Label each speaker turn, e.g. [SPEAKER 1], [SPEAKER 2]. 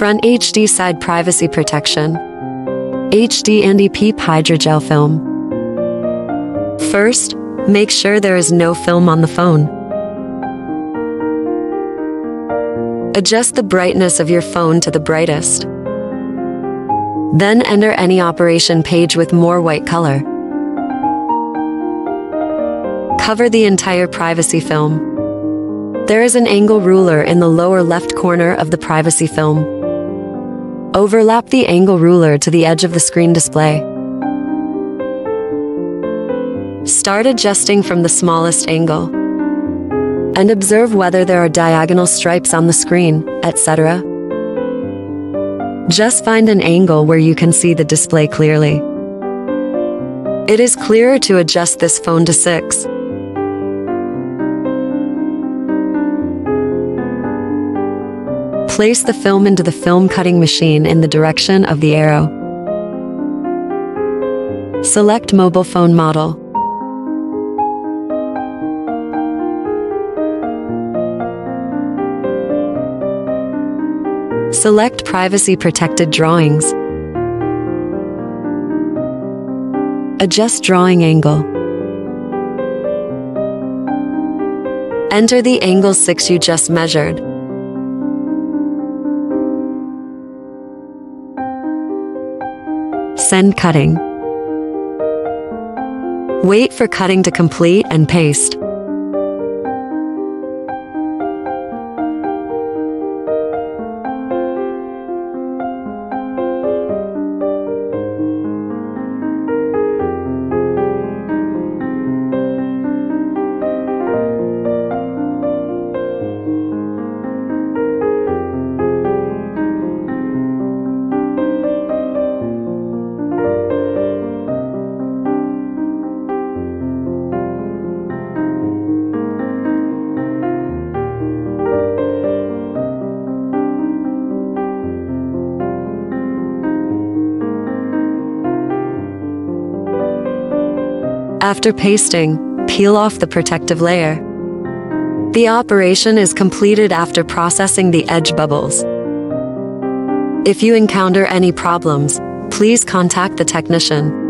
[SPEAKER 1] Front HD side privacy protection. HD anti-peep hydrogel film. First, make sure there is no film on the phone. Adjust the brightness of your phone to the brightest. Then enter any operation page with more white color. Cover the entire privacy film. There is an angle ruler in the lower left corner of the privacy film. Overlap the angle ruler to the edge of the screen display. Start adjusting from the smallest angle and observe whether there are diagonal stripes on the screen, etc. Just find an angle where you can see the display clearly. It is clearer to adjust this phone to 6. Place the film into the film cutting machine in the direction of the arrow. Select mobile phone model. Select privacy protected drawings. Adjust drawing angle. Enter the angle 6 you just measured. Send cutting. Wait for cutting to complete and paste. After pasting, peel off the protective layer. The operation is completed after processing the edge bubbles. If you encounter any problems, please contact the technician.